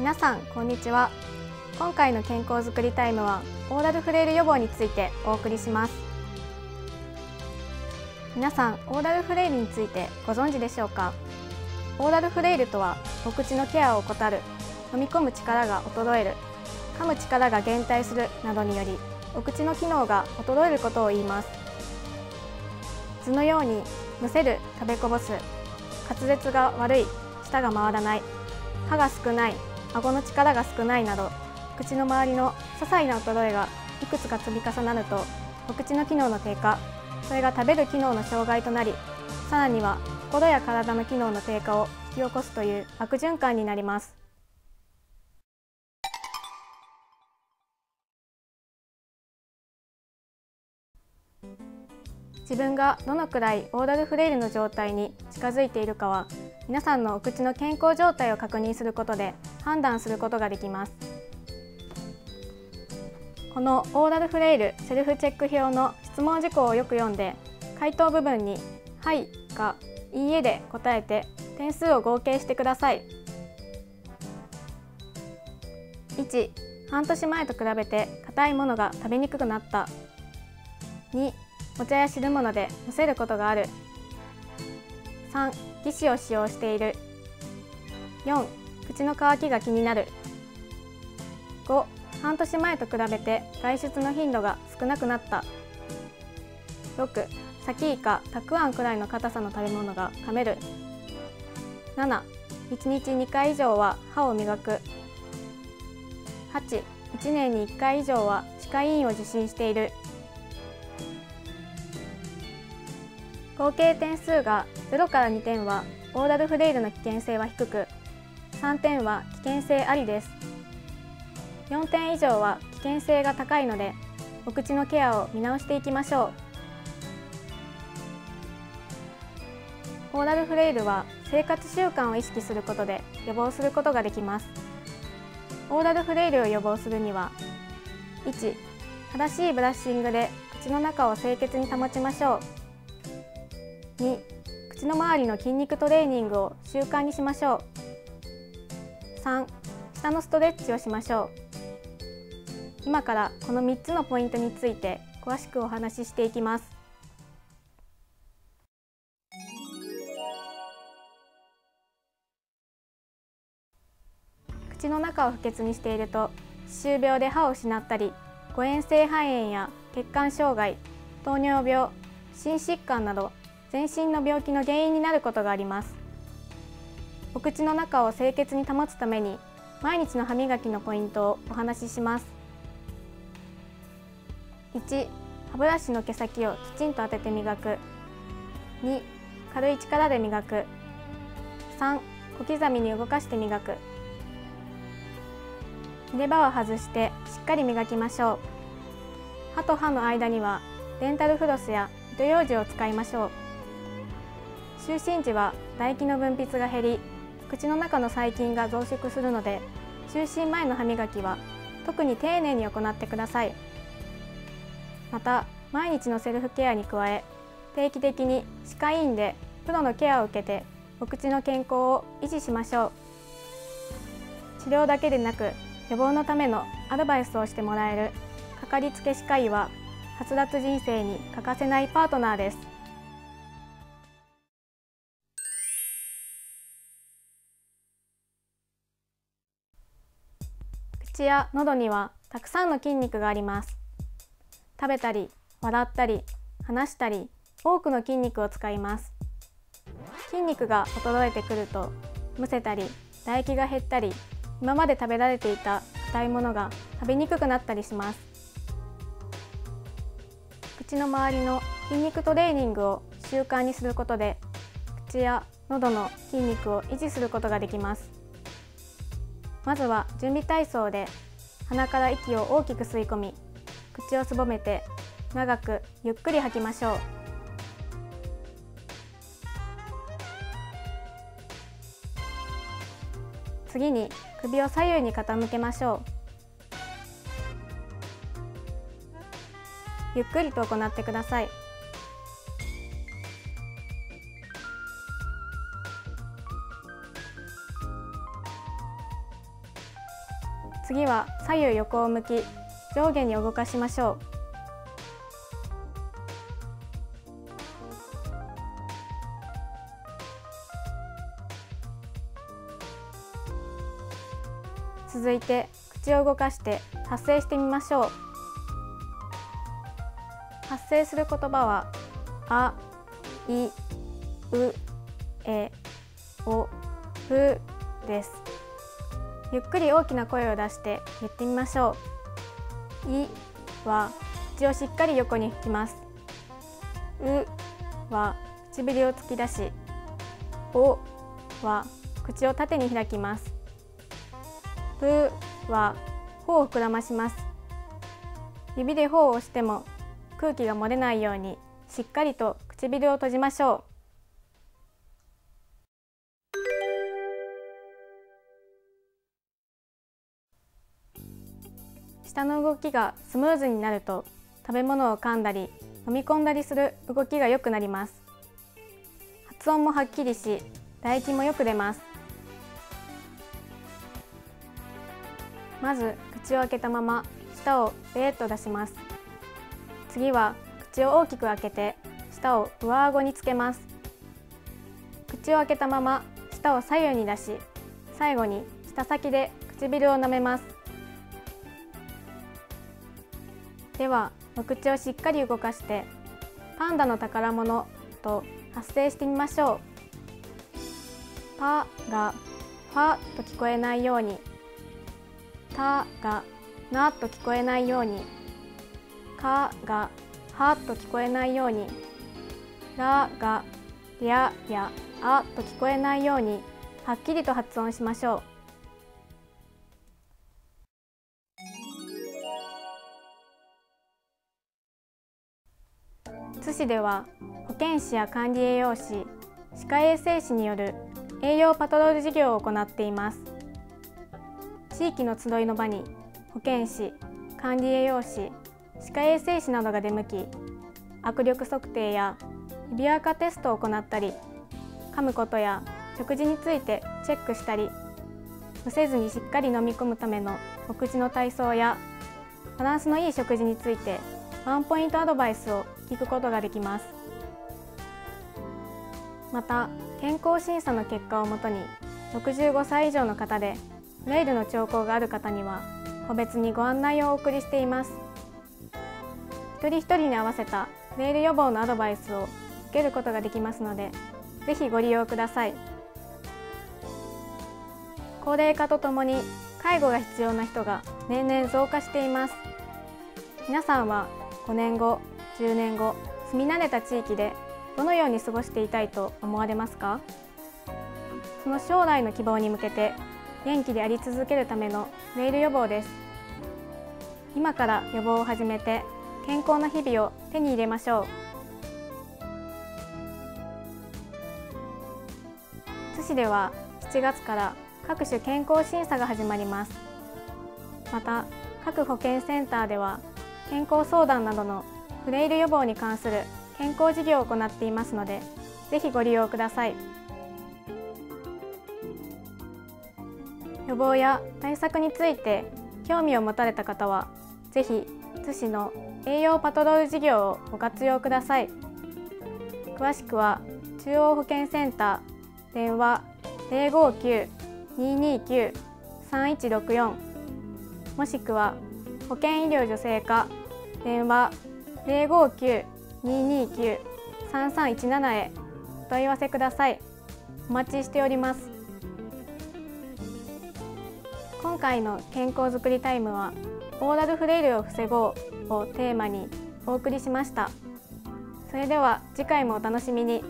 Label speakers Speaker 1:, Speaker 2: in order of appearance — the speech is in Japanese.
Speaker 1: 皆さんこんにちは。今回の健康づくりタイムはオーラルフレイル予防についてお送りします。皆さんオーラルフレイルについてご存知でしょうか？オーラルフレイルとはお口のケアを怠る飲み込む力が衰える噛む力が減退するなどによりお口の機能が衰えることを言います。図のようにむせる食べこぼす滑舌が悪い舌が回らない歯が少ない顎の力が少ないなど口の周りの些細な衰えがいくつか積み重なるとお口の機能の低下それが食べる機能の障害となりさらには心や体の機能の低下を引き起こすという悪循環になります。自分がどのくらいオーラルフレイルの状態に近づいているかは皆さんのお口の健康状態を確認することで判断することができます。このオーラルフレイルセルフチェック表の質問事項をよく読んで回答部分に「はい」か「いいえ」で答えて点数を合計してください。1半年前と比べて硬いものが食べにくくなった。2お茶や汁物でむせることがある。3義歯を使用している。4口の渇きが気になる。5半年前と比べて外出の頻度が少なくなった。6サキイカたくあんくらいの硬さの食べ物が噛める。7 1日2回以上は歯を磨く。8 1年に1回以上は歯科医院を受診している。合計点数が0から2点はオーラルフレイルの危険性は低く3点は危険性ありです。4点以上は危険性が高いのでお口のケアを見直していきましょう。オーラルフレイルは生活習慣を意識することで予防することができます。オーラルフレイルを予防するには1正しいブラッシングで口の中を清潔に保ちましょう。2口の周りの筋肉トレーニングを習慣にしましょう。3舌のストレッチをしましょう。今からこの3つのポイントについて詳しくお話ししていきます。口の中を不潔にしていると歯周病で歯を失ったり誤嚥性肺炎や血管障害糖尿病心疾患など全身の病気の原因になることがあります。お口の中を清潔に保つために毎日の歯磨きのポイントをお話しします。1歯ブラシの毛先をきちんと当てて磨く。2軽い力で磨く。3小刻みに動かして磨く。入れ歯を外してしっかり磨きましょう。歯と歯の間にはデンタルフロスや糸ようじを使いましょう。就寝時は唾液の分泌が減り口の中の細菌が増殖するので就寝前の歯磨きは特に丁寧に行ってください。また毎日のセルフケアに加え定期的に歯科医院でプロのケアを受けてお口の健康を維持しましょう。治療だけでなく予防のためのアドバイスをしてもらえるかかりつけ歯科医ははつらつ人生に欠かせないパートナーです。口や喉にはたくさんの筋肉があります。食べたり笑ったり話したり多くの筋肉を使います。筋肉が衰えてくるとむせたり唾液が減ったり今まで食べられていた硬いものが食べにくくなったりします。口の周りの筋肉トレーニングを習慣にすることで口や喉の筋肉を維持することができます。まずは準備体操で鼻から息を大きく吸い込み口をすぼめて長くゆっくり吐きましょう。次に首を左右に傾けましょう。ゆっくりと行ってください。次は左右横を向き上下に動かしましょう。続いて口を動かして発声してみましょう。発声する言葉はあ、い、う、え、お、ふです。ゆっくり大きな声を出して言ってみましょう。いは口をしっかり横に吹きます。うは唇を突き出しおは口を縦に開きます。ぷは頬を膨らまします。指で頬を押しても空気が漏れないようにしっかりと唇を閉じましょう。下の動きがスムーズになると食べ物を噛んだり飲み込んだりする動きが良くなります。発音もはっきりし唾液もよく出ます。まず口を開けたまま舌をベーッと出します。次は口を大きく開けて舌を上顎につけます。口を開けたまま舌を左右に出し最後に舌先で唇を舐めます。ではお口をしっかり動かしてパンダの宝物と発声してみましょうパがファと聞こえないようにたがなと聞こえないようにかがはと聞こえないようにらがりゃやあと聞こえないように。はっきりと発音しましょう。津市では保健師や管理栄養士歯科衛生士による栄養パトロール事業を行っています。地域の集いの場に保健師管理栄養士歯科衛生士などが出向き握力測定や指垢テストを行ったり噛むことや食事についてチェックしたりむせずにしっかり飲み込むためのお口の体操やバランスのいい食事についてワンポイントアドバイスを聞くことができます。また健康審査の結果をもとに65歳以上の方でフレイルの兆候がある方には個別にご案内をお送りしています。一人一人に合わせたフレイル予防のアドバイスを受けることができますのでぜひご利用ください。高齢化とともに介護が必要な人が年々増加しています。皆さんは5年後10年後住み慣れた地域でどのように過ごしていたいと思われますか？その将来の希望に向けて元気であり続けるためのフレイル予防です。今から予防を始めて健康な日々を手に入れましょう。津市では7月から各種健康審査が始まります。また各保健センターでは健康相談などのフレイル予防に関する健康事業を行っていますのでぜひご利用ください。予防や対策について興味を持たれた方はぜひ津市の栄養パトロール事業をご活用ください詳しくは中央保健センター電話059-229-3164もしくは保健医療女性課電話059-229-3317へお問い合わせください。お待ちしております。今回の健康づくりタイムはオーラルフレイルを防ごうをテーマにお送りしました。それでは次回もお楽しみに。